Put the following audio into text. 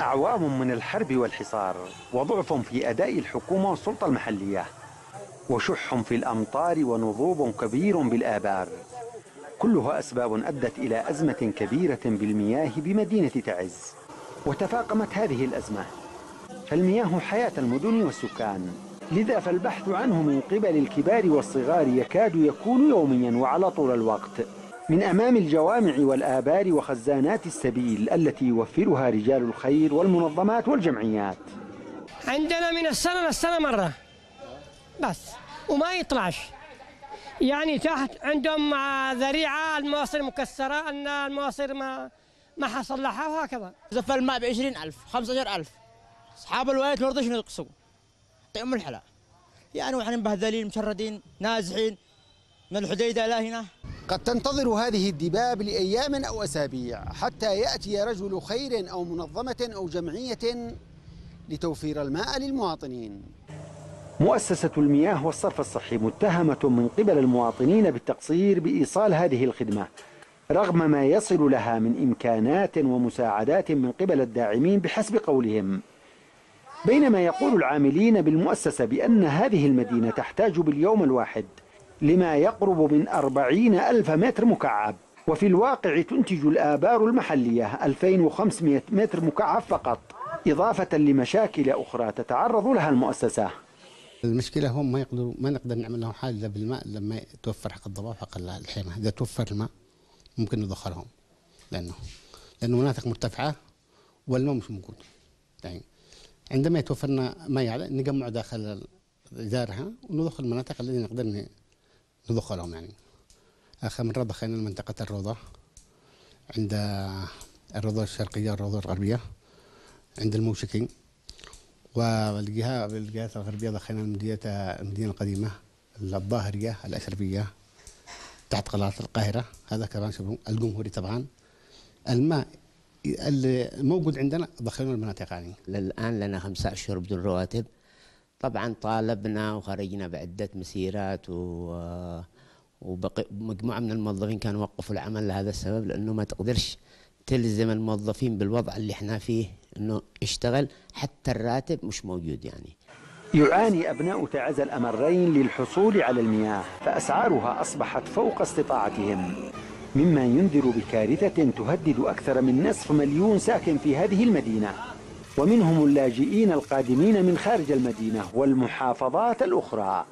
أعوام من الحرب والحصار وضعف في أداء الحكومة والسلطة المحلية وشح في الأمطار ونضوب كبير بالآبار. كلها أسباب أدت إلى أزمة كبيرة بالمياه بمدينة تعز. وتفاقمت هذه الأزمة. فالمياه حياة المدن والسكان. لذا فالبحث عنه من قبل الكبار والصغار يكاد يكون يوميا وعلى طول الوقت. من أمام الجوامع والآبار وخزانات السبيل التي يوفرها رجال الخير والمنظمات والجمعيات. عندنا من السنة للسنة مرة. بس. وما يطلعش. يعني تحت عندهم ذريعة المواصل مكسرة أن المواصل ما ما حصلحها وهكذا. زف الماء ب 20000 15000 أصحاب الولايات ما رضوش ينقصوا. طيب الحلا يعني وإحنا مبهذلين مشردين نازحين. من الحديدة إلى هنا. قد تنتظر هذه الدباب لأيام أو أسابيع حتى يأتي رجل خير أو منظمة أو جمعية لتوفير الماء للمواطنين. مؤسسة المياه والصرف الصحي متهمة من قبل المواطنين بالتقصير بإيصال هذه الخدمة رغم ما يصل لها من إمكانات ومساعدات من قبل الداعمين بحسب قولهم. بينما يقول العاملين بالمؤسسة بأن هذه المدينة تحتاج باليوم الواحد لما يقرب من أربعين ألف متر مكعب. وفي الواقع تنتج الآبار المحلية 2500 متر مكعب فقط إضافة لمشاكل أخرى تتعرض لها المؤسسة. المشكلة هم ما يقدروا ما نقدر نعمل لهم حاجة بالماء لما يتوفر حق الضباب حق الحيمة. إذا توفر الماء ممكن ندخلهم لأنه لأنه مناطق مرتفعة والماء مش موجود. يعني عندما يتوفرنا ماء يعني نجمع داخل دارها وندخل المناطق التي نقدر ندخلهم يعني. آخر مرة دخلنا منطقه الروضة عند الروضة الشرقية والروضه الغربية عند الموشكين. والجهة بالجهات الغربية دخلنا المدينة المدينة القديمة الظاهرية الأشرفية تحت قلعة القاهرة. هذا كمان شبه الجمهوري طبعا. الماء اللي موجود عندنا دخلنا المناطق يعني. الآن لنا خمسة أشهر بدون رواتب. طبعا طالبنا وخرجنا بعدة مسيرات و ومجموعة من الموظفين كانوا وقفوا العمل لهذا السبب لأنه ما تقدرش تلزم الموظفين بالوضع اللي إحنا فيه إنه يشتغل حتى الراتب مش موجود يعني. يعاني أبناء تعز الأمرين للحصول على المياه فأسعارها أصبحت فوق استطاعتهم. مما ينذر بكارثة تهدد أكثر من نصف مليون ساكن في هذه المدينة. ومنهم اللاجئين القادمين من خارج المدينة والمحافظات الأخرى.